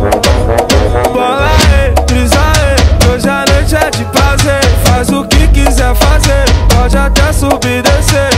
Bola aí, brisa aí, hoje a noite é de prazer. Faz o que quiser fazer, pode até subir e descer.